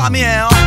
Pamiel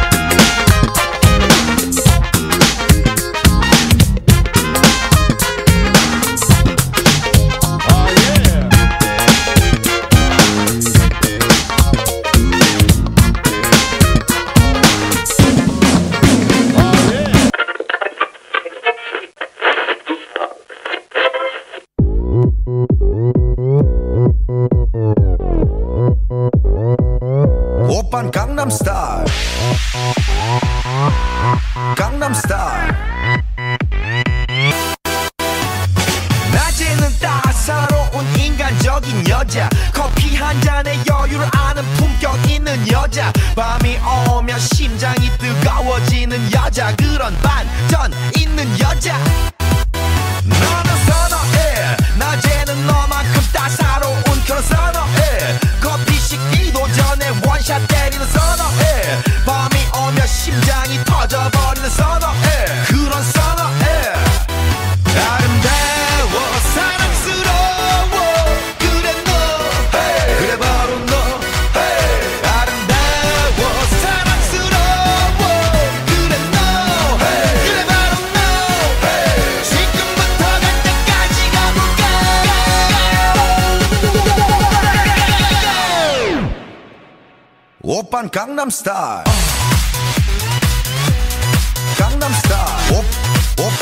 인간적인 여자. 커피 한 잔에 여유를 아는 품격 있는 여자. 밤이 오면 심장이 뜨거워지는 여자. 그런 반전 있는 여자 오빤 강남스타일 강남스타일 옵옵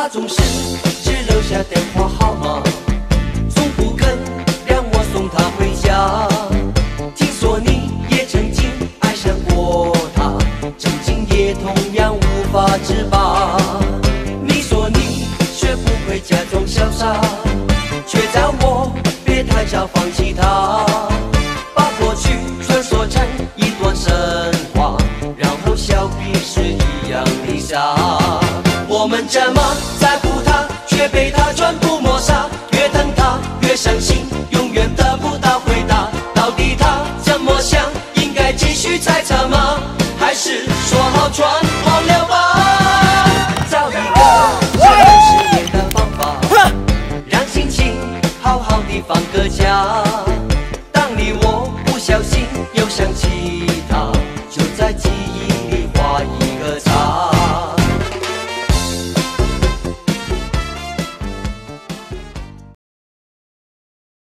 他总是只留下电话号码，从不肯让我送她回家。听说你也曾经爱上过他，曾经也同样无法自拔。你说你学不会假装潇洒，却叫我别太早放弃他，把过去传说成一段神话，然后笑彼是一样的傻。这么在乎他，却被他全部抹杀。越疼他越伤心，永远得不到回答。到底他怎么想？应该继续猜测吗？还是说好全忘了吧？找一个最合适你的方法，让心情好好的放个假。